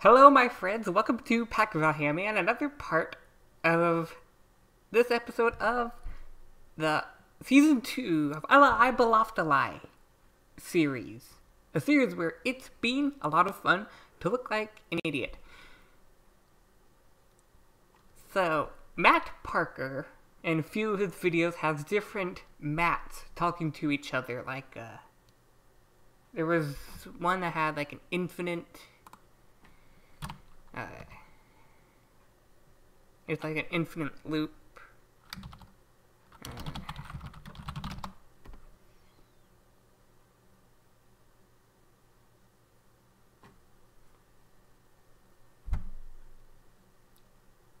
Hello, my friends. Welcome to Pacvalham and another part of this episode of the season two of I Beloftalai series. A series where it's been a lot of fun to look like an idiot. So, Matt Parker in a few of his videos has different Matts talking to each other. Like, uh, there was one that had like an infinite uh, it's like an infinite loop. Uh,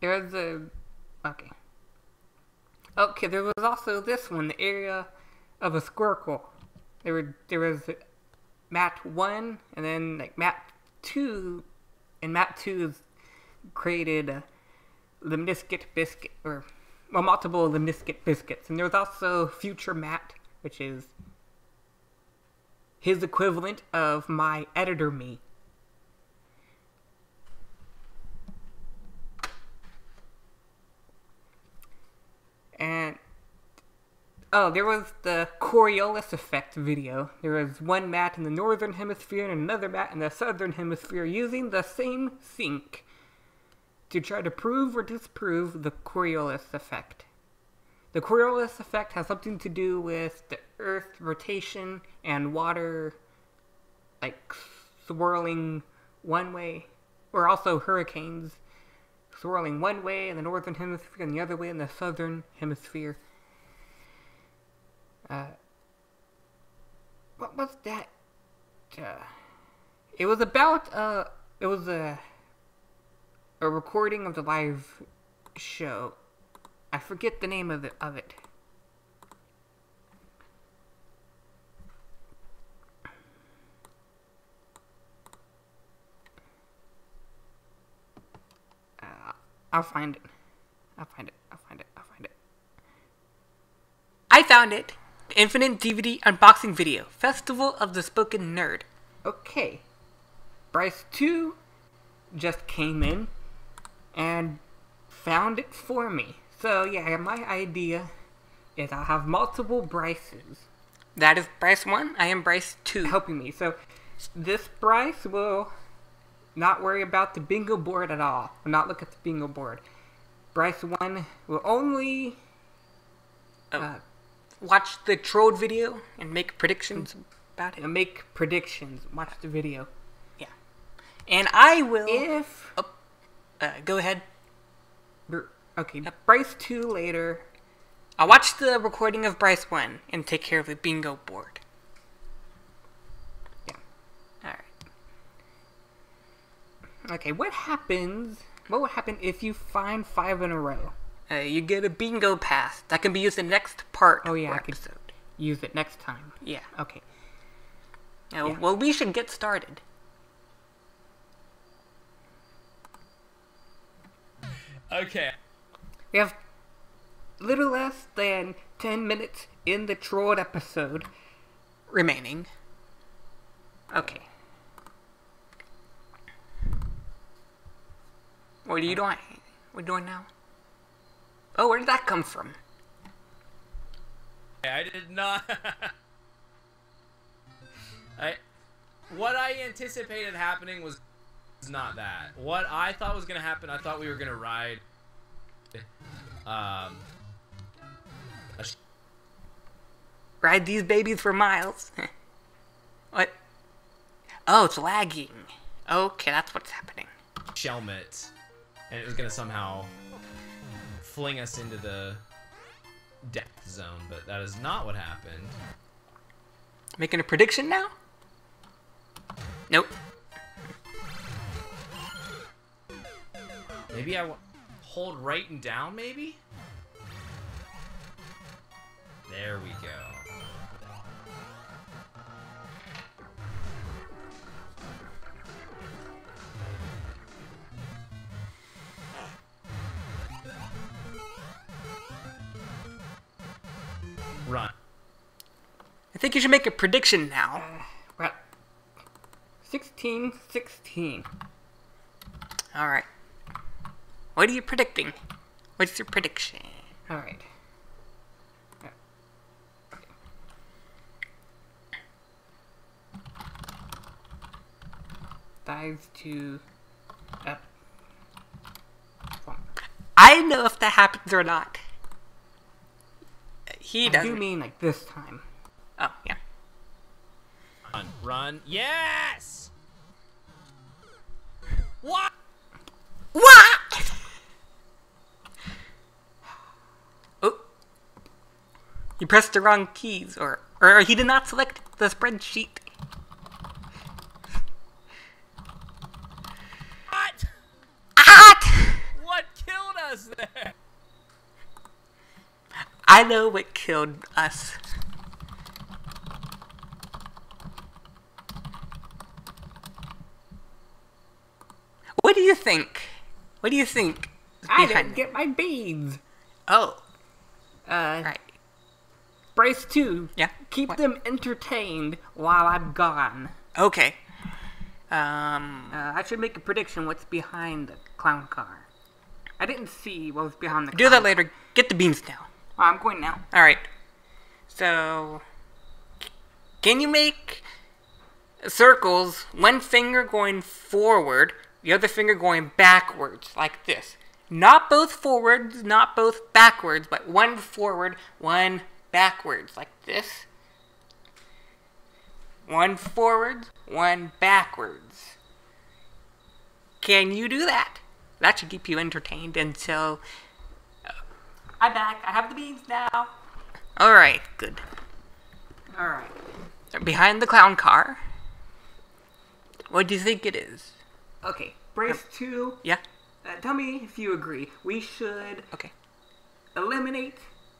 there's a okay. Okay, there was also this one, the area of a squircle. There were there was Matt one, and then like Matt two and 2 is created uh, Lemniscate biscuit, or well, multiple Lemniscate biscuits. And there's also Future Matt, which is his equivalent of my editor me. And Oh, there was the Coriolis effect video. There was one Matt in the northern hemisphere and another Matt in the southern hemisphere using the same sink to try to prove or disprove the Coriolis effect. The Coriolis effect has something to do with the Earth rotation and water, like swirling one way, or also hurricanes swirling one way in the northern hemisphere and the other way in the southern hemisphere. Uh, what was that? Uh, it was about uh, it was a a recording of the live show. I forget the name of it of it. Uh, I'll find it. I'll find it. I'll find it. I'll find it. I found it. Infinite DVD unboxing video. Festival of the Spoken Nerd. Okay. Bryce 2 just came in and found it for me. So, yeah, my idea is I'll have multiple Bryces. That is Bryce 1. I am Bryce 2 helping me. So, this Bryce will not worry about the bingo board at all. Will not look at the bingo board. Bryce 1 will only. Uh, watch the Trode video and make predictions about it. And make predictions. Watch the video. Yeah. And I will. If. Oh, uh, go ahead. Okay, Bryce 2 later. I'll watch the recording of Bryce 1 and take care of the bingo board. Yeah. Alright. Okay, what happens. What would happen if you find five in a row? Uh, you get a bingo pass that can be used in the next part. Oh yeah, I could use it next time. Yeah. Okay. Now, yeah. well, we should get started. Okay. We have little less than ten minutes in the Troid episode remaining. Okay. What are you doing? What are you doing now? Oh, where did that come from? I did not. I. What I anticipated happening was not that. What I thought was gonna happen, I thought we were gonna ride. Um. Ride these babies for miles. what? Oh, it's lagging. Okay, that's what's happening. Shelmet, and it was gonna somehow fling us into the death zone, but that is not what happened. Making a prediction now? Nope. Maybe I hold right and down, maybe? There we go. Run. I think you should make a prediction now. Uh, well, 16 16. All right. What are you predicting? What's your prediction? All right. Dives to up. I know if that happens or not. He I doesn't. do mean like this time. oh, yeah. Run, run. Yes! What? What? Oh. You pressed the wrong keys, or, or he did not select the spreadsheet. What? Ah! What killed us there? I know what killed us. What do you think? What do you think? I didn't get my beads. Oh, Uh, right. Bryce two. Yeah. Keep What? them entertained while I'm gone. Okay. Um. Uh, I should make a prediction. What's behind the clown car? I didn't see what was behind the. Do that later. Get the beans now. Car. I'm going now. All right. So, can you make circles? One finger going forward, the other finger going backwards, like this. Not both forwards, not both backwards, but one forward, one backwards, like this. One forwards, one backwards. Can you do that? That should keep you entertained until. I'm back. I have the beans now. All right, good. All right. Behind the clown car. What do you think it is? Okay. Bryce two. Yeah. Uh, tell me if you agree. We should Okay. eliminate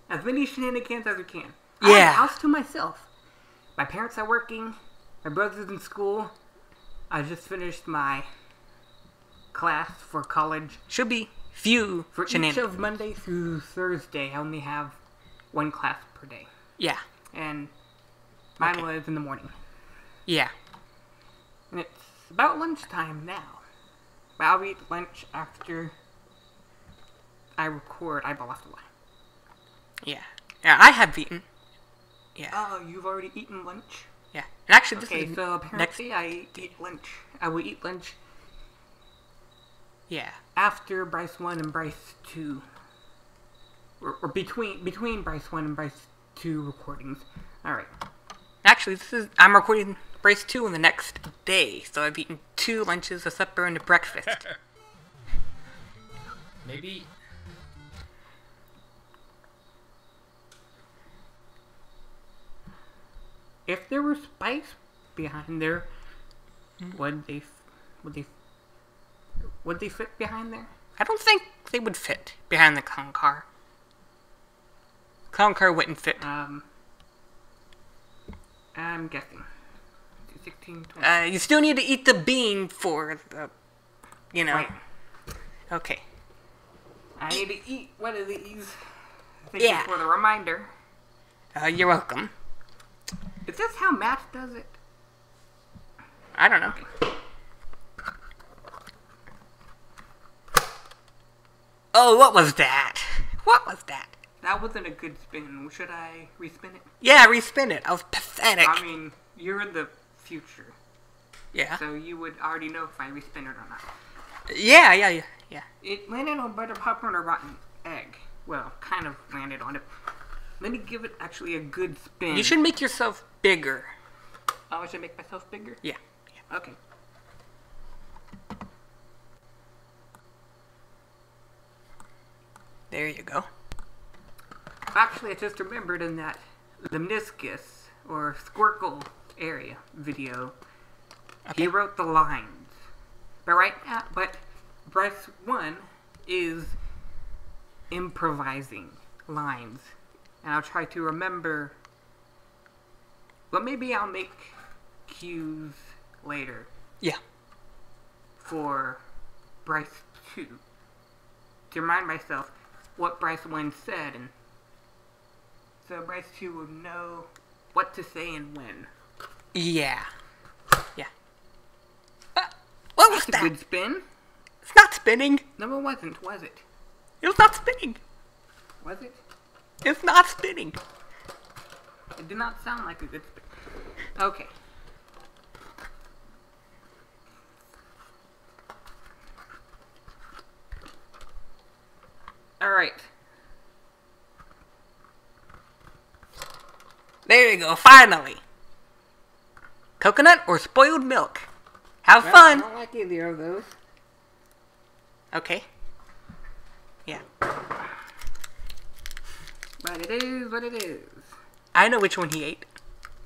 as many shenanigans as we can. I have Yeah. house to myself. My parents are working. My brother's in school. I just finished my class for college. Should be few For each of Monday through Thursday, I only have one class per day. Yeah. And mine Okay. was in the morning. Yeah. And it's about lunchtime now. I'll eat lunch after I record I Eyeball After Lie. Yeah. Yeah, I have eaten. Yeah. Oh, you've already eaten lunch? Yeah. And actually, this Okay, is so next. apparently I eat lunch. I will eat lunch Yeah. after Bryce 1 and Bryce 2. Or, or between between Bryce 1 and Bryce 2 recordings. Alright. Actually, this is I'm recording Bryce two on the next day, so I've eaten two lunches, a supper, and a breakfast. Maybe. If there were spikes behind there, would they would they would they fit behind there? I don't think they would fit behind the clown car. Clown car wouldn't fit. Um I'm guessing. 16, 20. Uh, you still need to eat the bean for the, you know. Right. Okay. I need to eat one of these. Thank Yeah. you for the reminder. Uh, you're welcome. Is this how Matt does it? I don't know. Oh, what was that? What was that? That wasn't a good spin. Should I respin it? Yeah, respin it. I was pathetic. I mean, you're in the future, yeah. so you would already know if I respin it or not. Yeah, yeah, yeah, yeah. It landed on butter popcorn or rotten egg. Well, kind of landed on it. Let me give it actually a good spin. You should make yourself bigger. Oh, I should make myself bigger. Yeah. Okay. There you go. Actually, I just remembered in that lemniscus or squircle area video, he wrote the lines. But right now, but Bryce one is improvising lines, and I'll try to remember. But maybe I'll make cues later Yeah. for Bryce two to remind myself what Bryce one said, and so Bryce two will know what to say and when. Yeah. Yeah. Uh, what was That's a that? good spin. It's not spinning. No, it wasn't, was it? It was not spinning. Was it? It's not spinning. It did not sound like a good spin. Okay. Alright. There you go, finally. Coconut or spoiled milk? Have Well, I don't like either of those. Okay. Yeah. But it is what it is. I know which one he ate.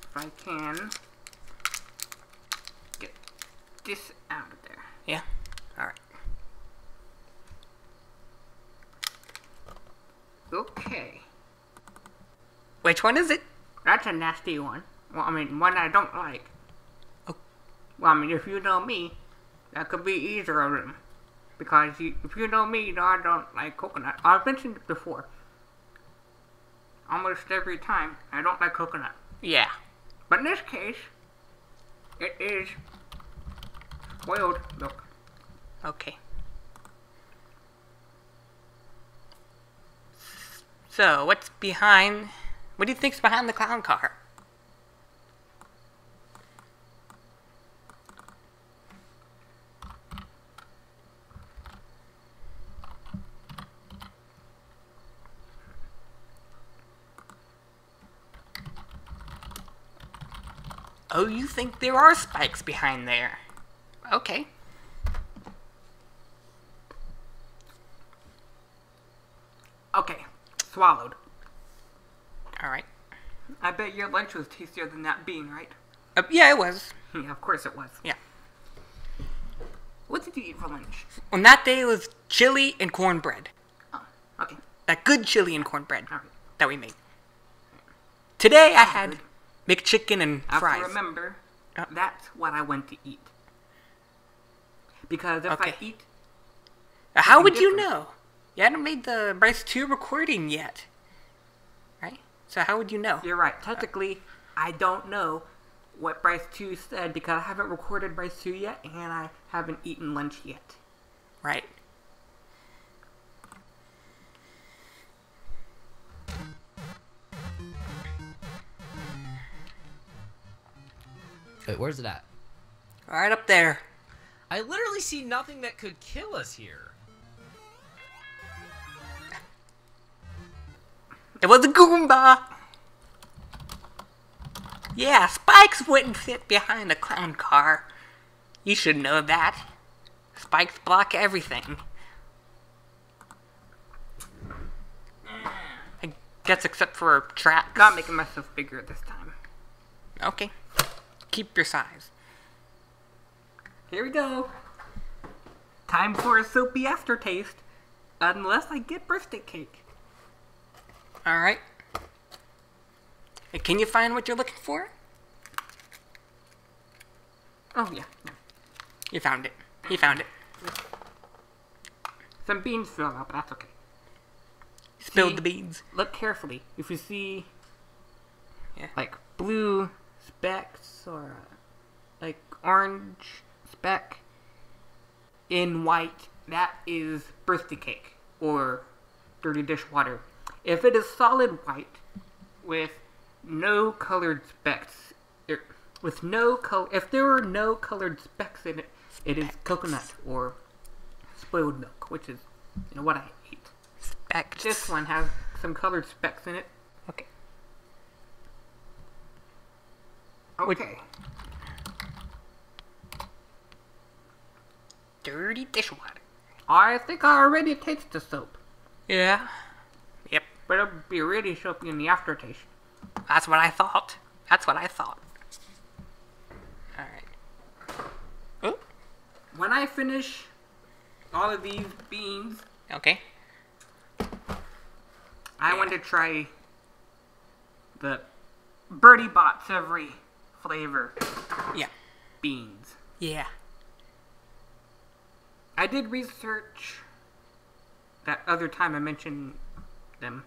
If I can get this out of there. Yeah. Alright. Okay. Which one is it? That's a nasty one. Well, I mean, one I don't like. Oh. Well, I mean, if you know me, that could be either of them. Because you, if you know me, you know I don't like coconut. I've mentioned it before. Almost every time, I don't like coconut. Yeah. But in this case, it is spoiled milk. Okay. So, what's behind. What do you think's behind the clown car? Oh, you think there are spikes behind there? Okay. Okay, swallowed. Alright. I bet your lunch was tastier than that bean, right? Uh, yeah, it was. Yeah, of course it was. Yeah. What did you eat for lunch? On that day, it was chili and cornbread. Oh, okay. That good chili and cornbread Alright. that we made. Today, I had McChicken and I fries. to remember, Uh. that's what I went to eat. Because if I eat, How would you know? You hadn't made the Bryce 2 recording yet. Right? So, how would you know? you're right. Technically, I don't know what Bryce 2 said because I haven't recorded Bryce 2 yet and I haven't eaten lunch yet. Right. Wait, where's it at? Right up there. I literally see nothing that could kill us here. It was a Goomba! Yeah, spikes wouldn't fit behind a clown car. You should know that. Spikes block everything. I guess except for tracks. Not making myself bigger this time. Okay. Keep your size. Here we go. Time for a soapy aftertaste. Unless I get birthday cake. Alright. Can you find what you're looking for? Oh, yeah. yeah. You found it. He found it. Some beans fell out, but that's okay. Spilled See? the beans. Look carefully. If you see Yeah. like blue specks or uh, like orange speck in white, that is birthday cake or dirty dishwater. If it is solid white with no colored specks, er, with no color, if there are no colored specks in it, it is coconut or spoiled milk, which is you know what I hate. Specks. This one has some colored specks in it. Okay. Okay. Dirty dishwater. I think I already taste the soap, Yeah. But it'll be really soapy in the aftertaste. That's what I thought. That's what I thought. Alright. Oh, When I finish all of these beans, okay. I want to try the Bertie Bott's every flavor Yeah. beans. Yeah. I did research that other time I mentioned them.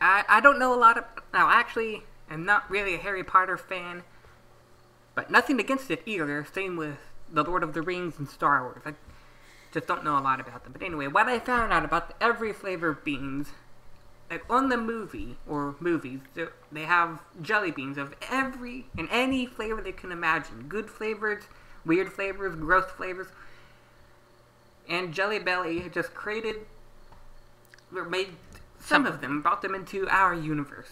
I, I, don't know a lot of. Now, actually, I'm not really a Harry Potter fan, but nothing against it either. Same with The Lord of the Rings and Star Wars. I, just don't know a lot about them. But anyway, what I found out about every flavor of beans, like on the movie or movies, they- they have jelly beans of every and any flavor they can imagine. Good flavors, weird flavors, gross flavors. And Jelly Belly just created or made some of them, brought them into our universe.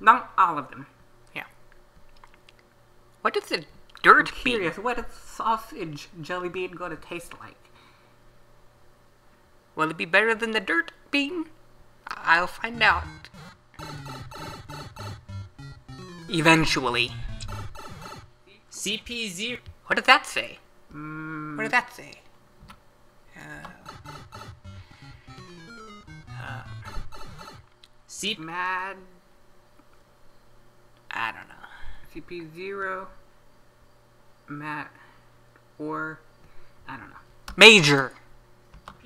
Not all of them. Yeah. What does the dirt bean? Curious, what is sausage jelly bean going to taste like? Will it be better than the dirt bean? I'll find out. Eventually. CP0. What does that say? Mm, What does that say? C- Mad I don't know. CP0 Matt or I don't know. Major.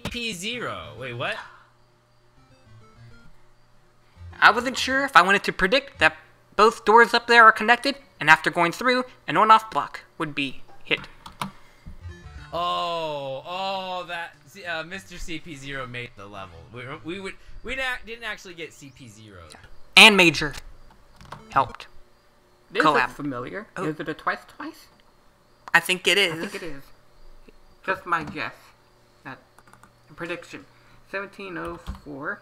CP0. Wait, what? I wasn't sure if I wanted to predict that both doors up there are connected, and after going through, an on-off block would be hit. Oh, oh, that uh, Mr. CP0 made the level. We, we would we not, didn't actually get CP0. And Major helped. This Collab. looks familiar. Oh. Is it a twice twice? I think it is. I think it is. Just my guess. That prediction. 1704.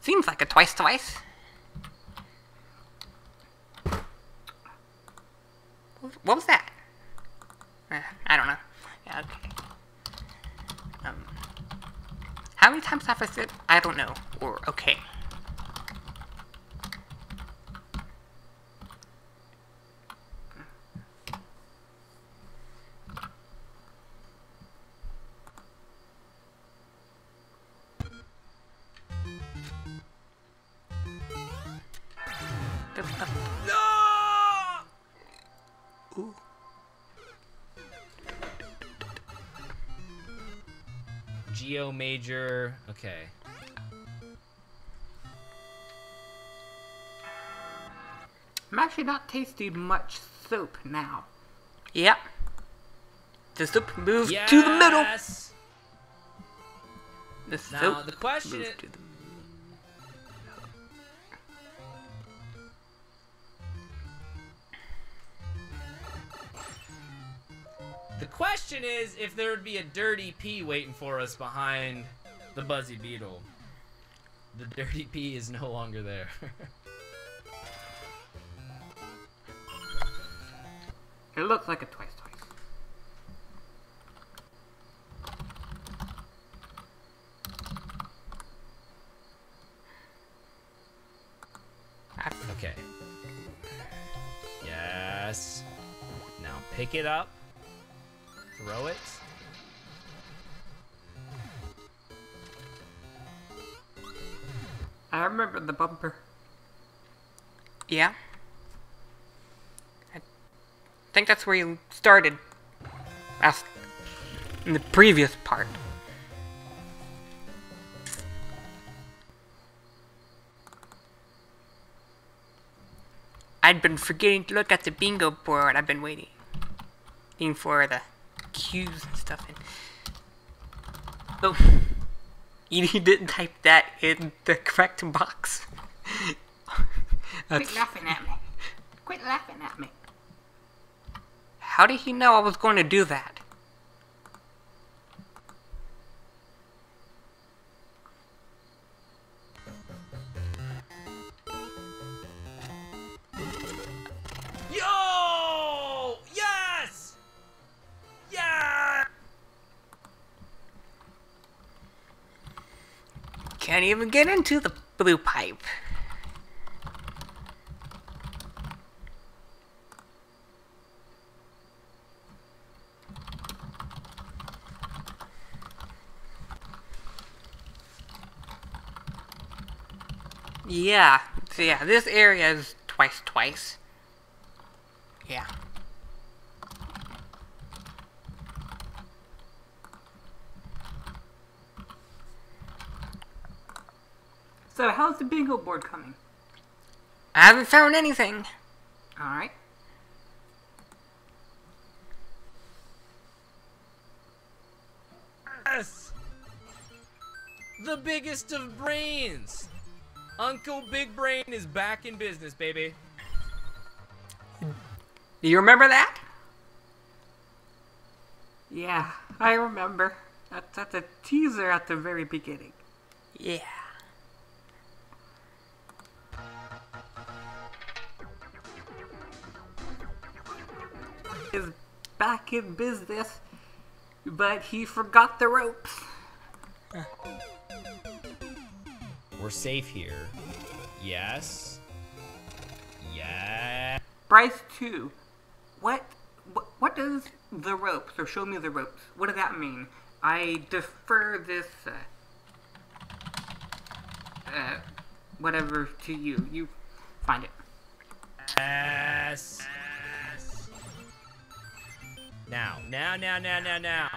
Seems like a twice twice. What was that? Uh, I don't know. Yeah, okay. Um, how many times have I said I don't know or okay? Major. Okay. I'm actually not tasting much soup now. Yep. The soup moved to the middle. Yes! The Now the question moved is, question is if there would be a dirty P waiting for us behind the Buzzy Beetle. The dirty P is no longer there. It looks like a twice twice. okay. Yes. Now pick it up. Throw it. I remember the bumper. Yeah. I think that's where you started. Last in the previous part. I'd been forgetting to look at the bingo board. I've been waiting. Waiting for the cues and stuff. And oh, you didn't type that in the correct box. Quit laughing at me. Quit laughing at me. How did he know I was going to do that? Can't even get into the blue pipe. Yeah, so yeah, this area is twice twice. Yeah. So, how's the bingo board coming? I haven't found anything. Alright. Yes! The biggest of brains. Uncle Big Brain is back in business, baby. Do you remember that? Yeah, I remember. That's, that's a teaser at the very beginning. Yeah. Business, but he forgot the ropes. We're safe here. Yes. Yeah. Bryce two. What, what what does the ropes or show me the ropes? What does that mean? I defer this uh, uh whatever to you. You find it. Yes. Now, now, now, now, now, now.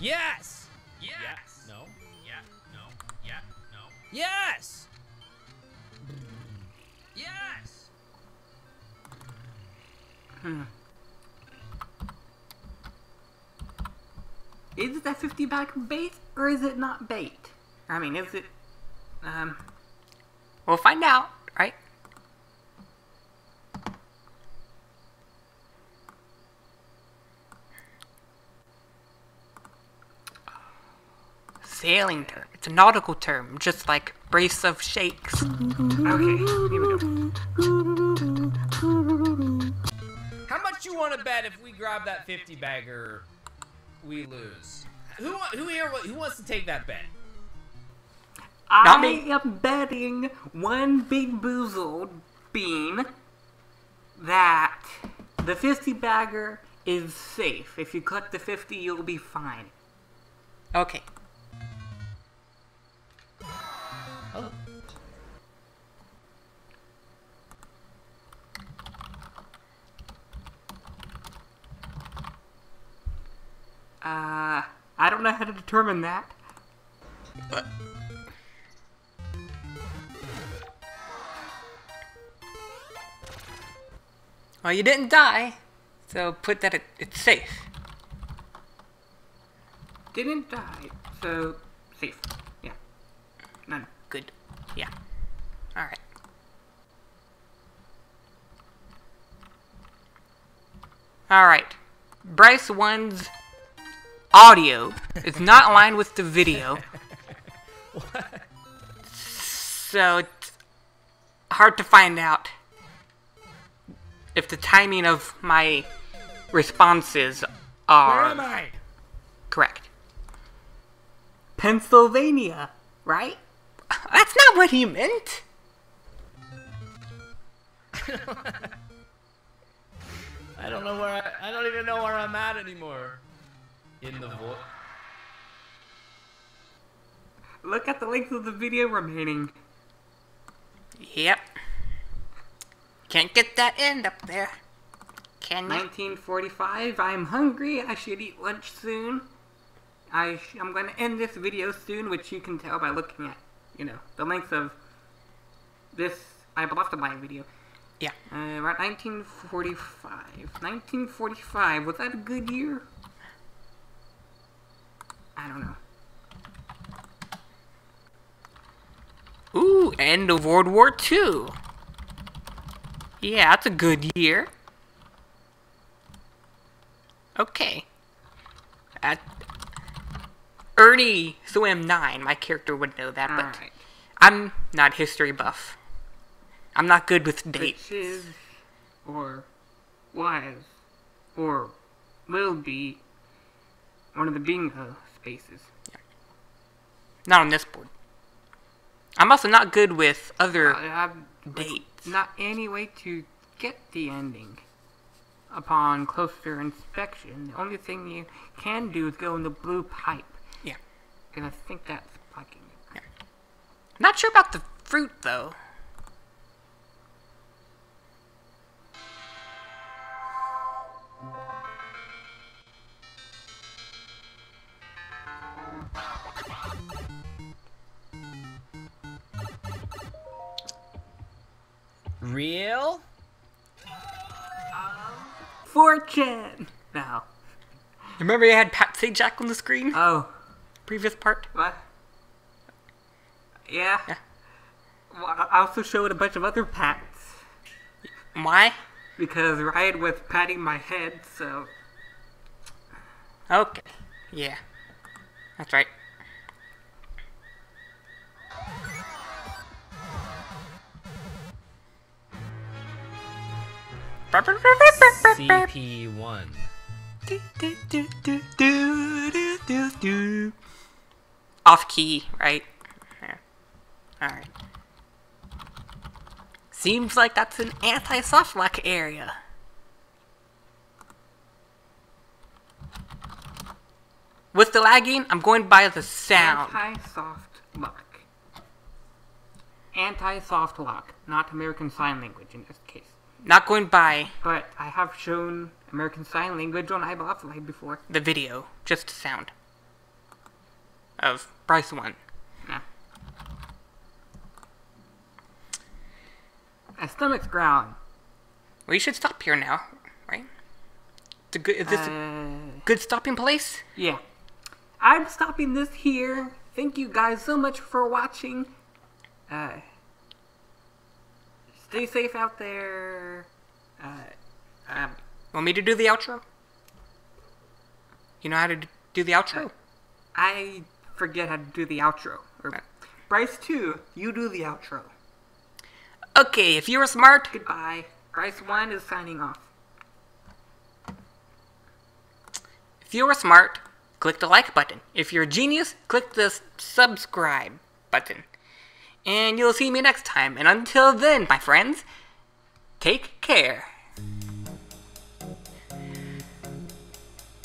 Yes. Yes. No. Yeah. No. Yeah. No. Yes. Yes. Is that 50 bag bait or is it not bait? I mean, is it um We'll find out, right? Sailing term. It's a nautical term, just like brace of shakes. okay, here we go. How much you want to bet if we grab that 50 bagger, we lose? Who who here who wants to take that bet? Not I me. am betting one BeanBoozled bean that the 50 bagger is safe. If you collect the 50, you'll be fine. Okay. Uh, I don't know how to determine that. But... Well, you didn't die, so put that it, it's safe. Didn't die, so safe. Yeah. None. Good. Yeah. Alright. Alright. Bryce 1's audio is not aligned with the video. what? So it's hard to find out if the timing of my responses are I? correct. Pennsylvania, right? That's not what he meant. I don't know where I, I don't even know where I'm at anymore. In the vo- Look at the length of the video remaining. Yep. Can't get that end up there. Can you? 1945. I'm hungry. I should eat lunch soon. I sh- I'm going to end this video soon, which you can tell by looking at, you know, the length of this I left of my video. Yeah. Uh, we're 1945. 1945. Was that a good year? I don't know. Ooh, end of World War II. Yeah, that's a good year. Okay. At Ernie Swim 9, my character would know that, but Alright. I'm not history buff. I'm not good with dates. Which is, or was, or will be one of the bingo spaces. Not on this board. I'm also not good with other have dates. not any way to get the ending upon closer inspection. The only thing you can do is go in the blue pipe, Yeah. And I think that's blocking it. Not sure about the fruit though. Real? Fortune! No. Remember you had Patsy Jack on the screen? Oh, previous part? What? Yeah. Yeah. Well, I I also showed a bunch of other pats Why? because Ryan was patting my head, so Okay. Yeah. That's right. CP1. Off key, right? Yeah. Alright. Seems like that's an anti softlock area. With the lagging, I'm going by the sound. anti-soft lock. Anti-soft lock, not American Sign Language in this case. Not going by But I have shown American Sign Language on iBots Live before. the video, just sound. Of 1. Yeah. My stomach's growling. We should stop here now, right? It's a good, is this a Uh, good stopping place? yeah. I'm stopping this here. Thank you guys so much for watching. Uh, stay safe out there. Uh, um, Want me to do the outro? You know how to do the outro? I forget how to do the outro. Or, Bryce 2, you do the outro. Okay, if you were smart, Goodbye. Bryce 1 is signing off. if you were smart, click the like button. If you're a genius, click the subscribe button. And you'll see me next time. And until then, my friends, take care.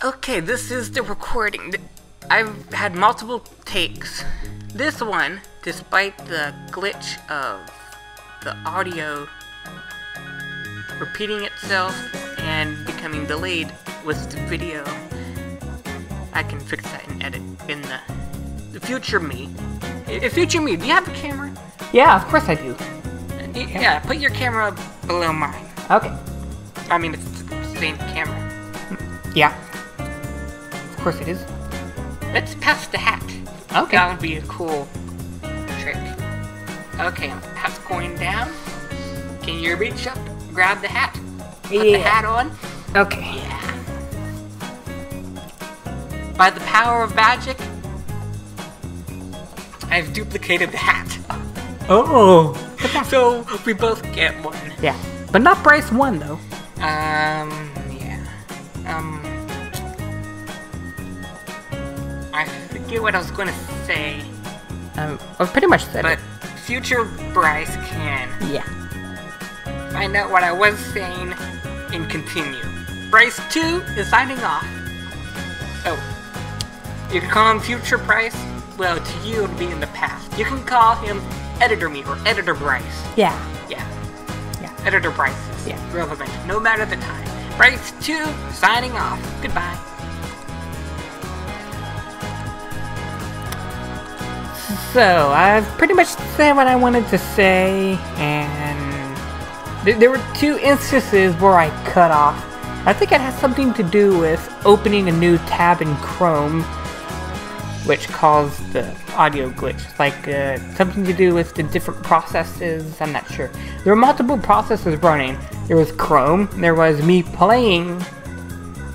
Okay, this is the recording. I've had multiple takes. This one, despite the glitch of the audio repeating itself and becoming delayed with the video, I can fix that and edit in the, the future me. I- uh, future me, do you have a camera? Yeah, of course I do. Uh, y- Yeah, put your camera below mine. Okay. I mean, it's the same camera. Yeah. Of course it is. Let's pass the hat. Okay. That would be a cool trick. Okay, hat's going down. Can you reach up, grab the hat? Put the hat on. Okay. Yeah. By the power of magic, I've duplicated the hat. Oh. so we both get one. Yeah. But not Bryce 1, though. Um, forget what I was gonna say, Um, I pretty much said but future Bryce can. Yeah. find out what I was saying and continue. Bryce 2 is signing off. Oh. You can call him Future Bryce? Well, to you it'll be in the past. You can call him Editor Me or Editor Bryce. Yeah. Yeah. Yeah. Editor Bryce is Yeah. relevant, no matter the time. Bryce 2 signing off. Goodbye. So, I've pretty much said what I wanted to say, and th- there were two instances where I cut off. I think it has something to do with opening a new tab in Chrome, which caused the audio glitch. Like, uh, something to do with the different processes, I'm not sure. There were multiple processes running. There was Chrome, there was me playing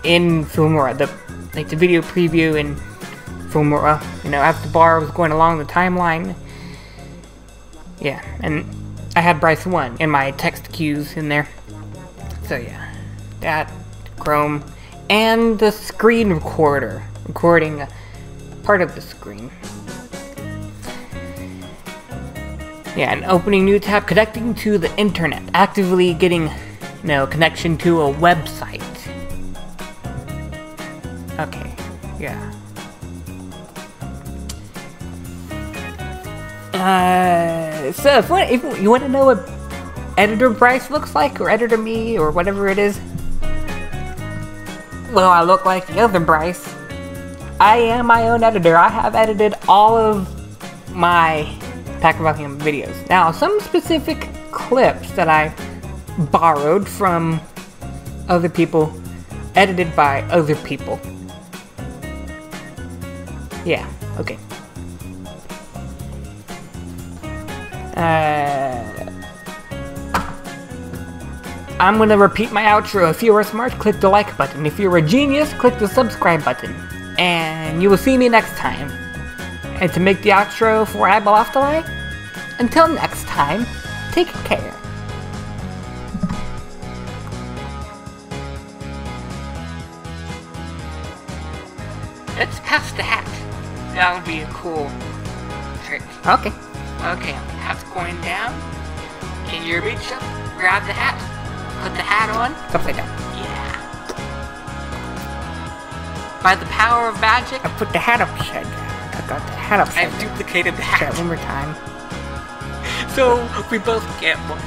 in Filmora, the like the video preview and Filmora, you know, as the bar was going along the timeline. Yeah, and I had Bryce 1 in my text cues in there. So yeah, that, Chrome, and the screen recorder, recording uh, part of the screen. Yeah, and opening new tab, connecting to the internet, actively getting, you know, connection to a website. Okay, yeah. Uh, so if, if you want to know what Editor Bryce looks like, or Editor Me, or whatever it is, well, I look like the other Bryce. I am my own editor. I have edited all of my Pack of Buckingham videos. Now, some specific clips that I borrowed from other people, edited by other people. Yeah. Uh, I'm gonna repeat my outro. If you are smart, click the like button. If you're a genius, click the subscribe button. And you will see me next time. And to make the outro for Eyeball Off the Light, until next time, take care. Let's pass the hat. That'll be a cool trick. Okay. Okay, hat's going down. Can you reach up, grab the hat, put the hat on? It's Upside down. Yeah. By the power of magic, I put the hat upside down. I got the hat upside I've down. duplicated the Try it hat. one more time. So we both get one.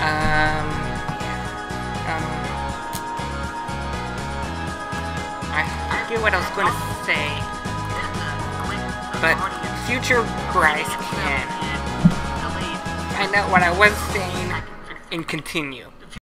Um. Um. I forget what I was going to say, but future Bryce can find out what I was saying and continue.